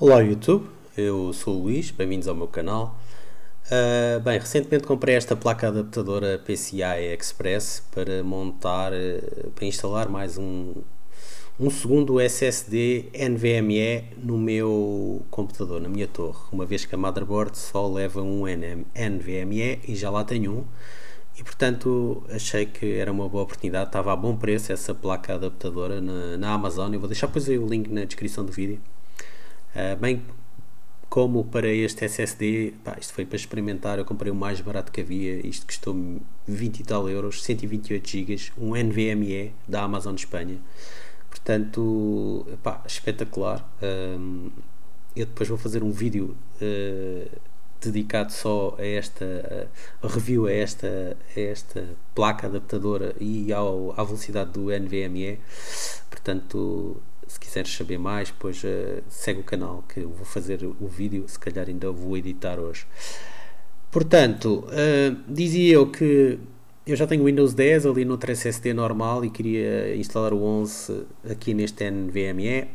Olá YouTube, eu sou o Luís, bem-vindos ao meu canal. Uh, bem, recentemente comprei esta placa adaptadora PCI Express para montar, uh, para instalar mais um, um segundo SSD NVMe no meu computador, na minha torre, uma vez que a motherboard só leva um NVMe e já lá tenho um. E portanto achei que era uma boa oportunidade, estava a bom preço essa placa adaptadora na, na Amazon. Eu vou deixar depois o link na descrição do vídeo. Uh, bem como para este SSD, pá, isto foi para experimentar, eu comprei o mais barato que havia, isto custou 20 e tal euros, 128 GB, um NVMe da Amazon Espanha. Portanto, pá, espetacular. Um, eu depois vou fazer um vídeo uh, dedicado só a esta review a esta, a esta placa adaptadora e ao, à velocidade do NVMe. Portanto, se quiseres saber mais, depois uh, segue o canal que eu vou fazer o vídeo, se calhar ainda vou editar hoje. Portanto, uh, dizia eu que eu já tenho Windows 10 ali no 3SSD normal e queria instalar o 11 aqui neste NVMe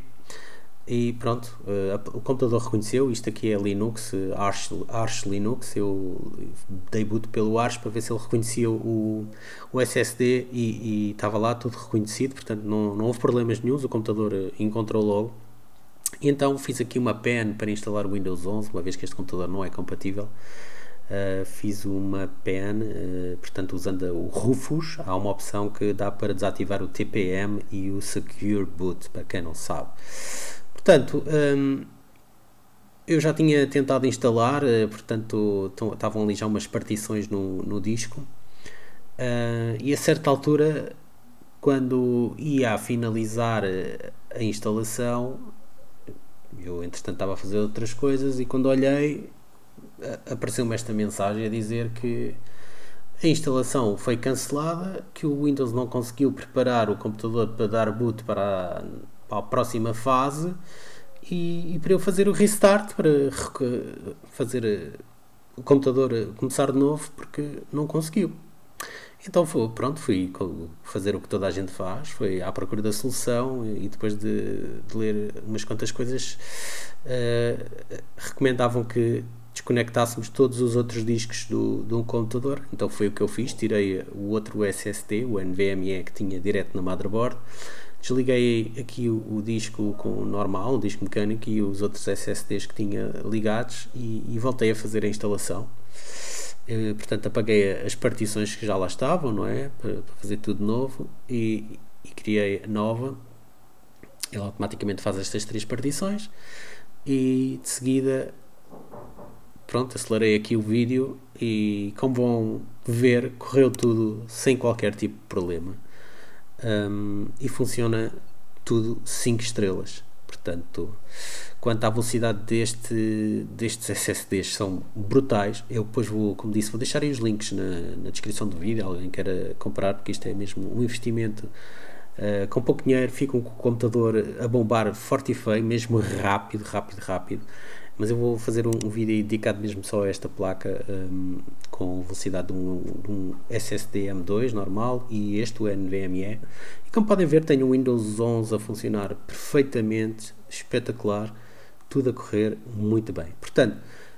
e pronto, uh, o computador reconheceu, isto aqui é Linux, Arch, Arch Linux, eu dei boot pelo Arch para ver se ele reconhecia o, o SSD e, estava lá tudo reconhecido, portanto não, não houve problemas nenhums, o computador eh, encontrou logo. E então fiz aqui uma pen para instalar o Windows 11, uma vez que este computador não é compatível. Uh, fiz uma pen, uh, portanto usando o Rufus, há uma opção que dá para desativar o TPM e o Secure Boot, para quem não sabe. Portanto, hum, eu já tinha tentado instalar, eh, portanto, estavam ali já umas partições no, no disco. Uh, e a certa altura, quando ia a finalizar eh, a instalação, eu entretanto estava a fazer outras coisas e quando olhei, apareceu-me esta mensagem a dizer que a instalação foi cancelada, que o Windows não conseguiu preparar o computador para dar boot para para a próxima fase e, e, para eu fazer o restart, para fazer eh, o computador eh, começar de novo, porque não conseguiu. Então foi, pronto, fui fazer o que toda a gente faz, foi à procura da solução e depois de, de ler umas quantas coisas uh, recomendavam que desconectássemos todos os outros discos do, de um computador. Então foi o que eu fiz, tirei o outro SSD, o NVMe que tinha direto na motherboard, Desliguei aqui o, o, disco com o normal, o disco mecânico e os outros SSDs que tinha ligados e, e voltei a fazer a instalação. Uh, portanto, apaguei as partições que já lá estavam, não é? Para, fazer tudo novo e, e, criei nova. Ele automaticamente faz estas três partições e de seguida, pronto, acelerei aqui o vídeo e como vão ver, correu tudo sem qualquer tipo de problema um, e funciona tudo 5 estrelas. Portanto, quanto à velocidade deste, destes SSDs são brutais. Eu depois vou, como disse, vou deixar aí os links na, na descrição do vídeo. Alguém queira comprar, porque isto é mesmo um investimento. Uh, com pouco dinheiro, fica um computador a bombar forte e feio, mesmo rápido, rápido, rápido. Mas eu vou fazer um, um vídeo dedicado mesmo só a esta placa um, com velocidade de um, de um, SSD M2 normal e este o NVMe e. Como podem ver tenho o Windows 11 a funcionar perfeitamente espetacular tudo a correr muito bem. Portanto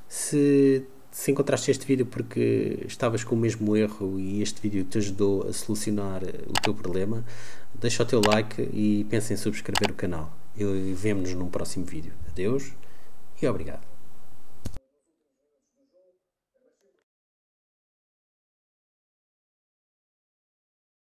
se, se encontraste este vídeo porque estavas com o mesmo erro e este vídeo te ajudou a solucionar o teu problema deixa o teu like e pensa em subscrever o canal e vemo-nos num próximo vídeo adeus e obrigado.